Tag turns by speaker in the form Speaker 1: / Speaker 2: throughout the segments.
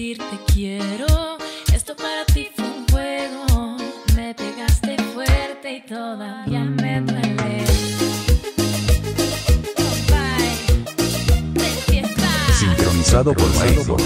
Speaker 1: decir te quiero. Esto para ti fue un juego. Me pegaste fuerte y todavía me duele. Oh, bye. De fiesta.
Speaker 2: Sincronizado por Maestro.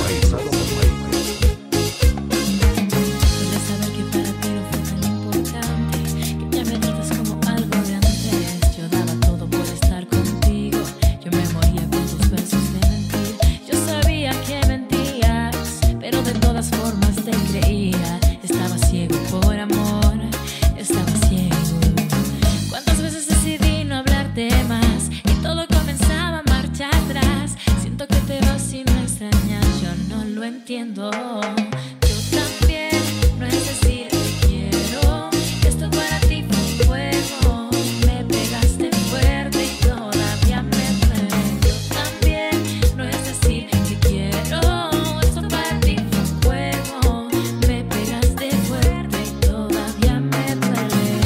Speaker 1: Todavía me duele.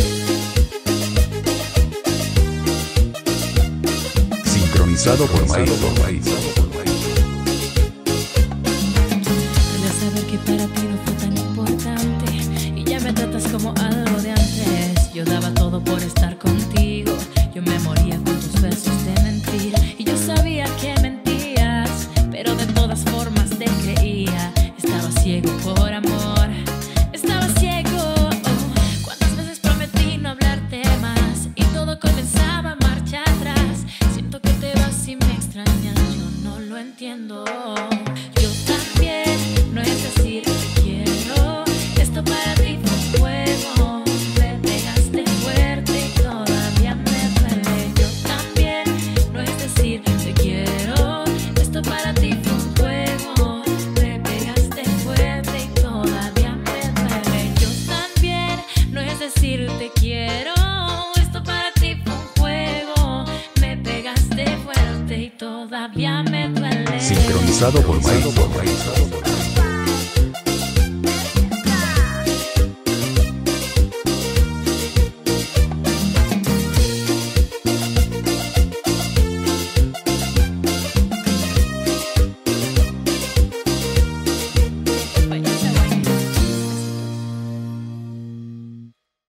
Speaker 2: Sincronizado por Maestro.
Speaker 1: Para ti no fue tan importante y ya me tratas como algo de antes. Yo daba todo por estar contigo, yo me moría con tus besos de mentir y yo sabía que mentías, pero de todas formas te creía. Estaba ciego por amor, estaba ciego. Cuántas veces prometí no hablarte más y todo comenzaba a marcha atrás. Siento que te vas y me extrañas, yo no lo entiendo. Pegaste fuerte y todavía me duele.
Speaker 2: Sincronizado por Maestro.